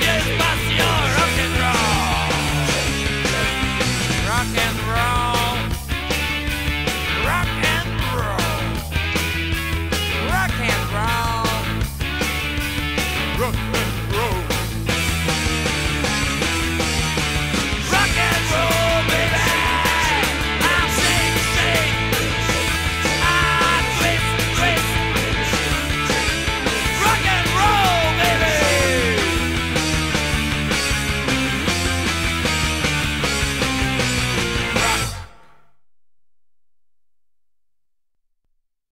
cambies más.